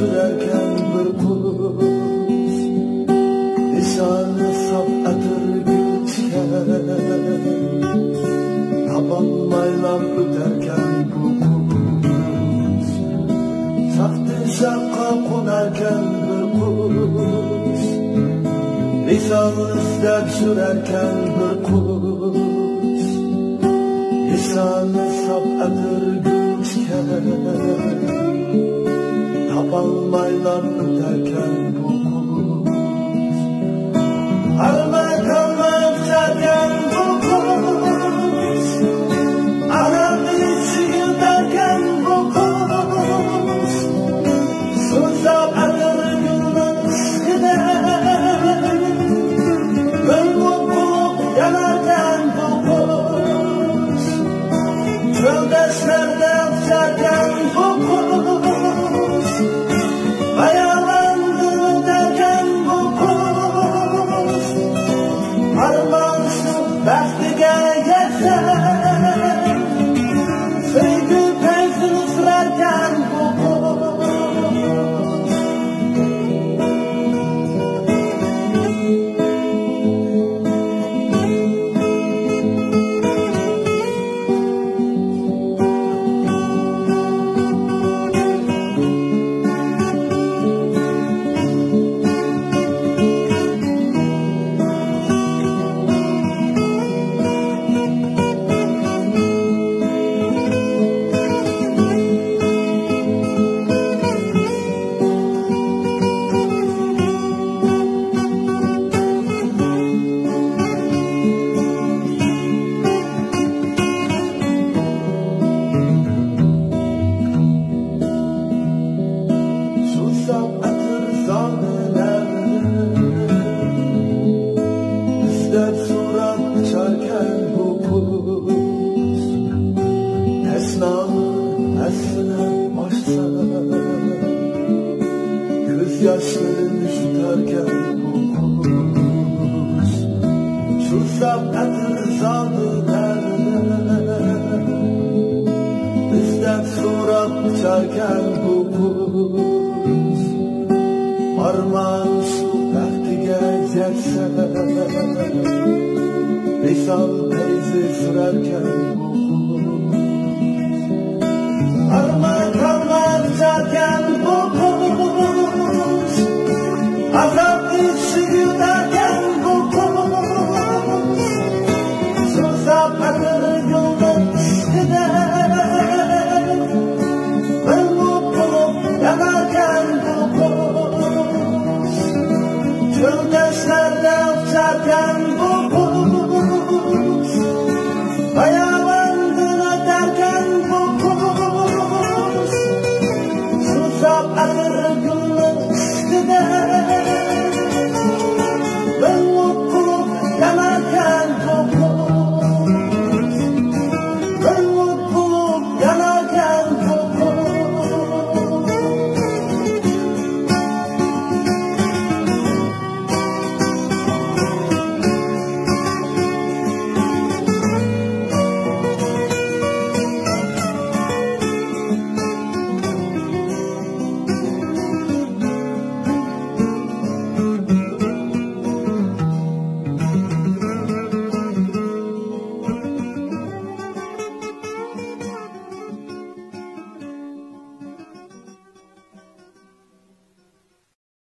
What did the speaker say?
sürerken bir kuluz Lisanı sapatır gülçen Taban maylar öterken bu kuluz Sahte şapka konarken bir kuluz Lisanı ister sürerken bir kuluz Lisanı sapatır gülçen Ballaylar öterken What about Bizden erzanı nerede Bizden surat çarken kupuz Parmağın şu tahtige yerse Risal teyze sürerken kupuz Arman kalmaz Through the shadows of darkness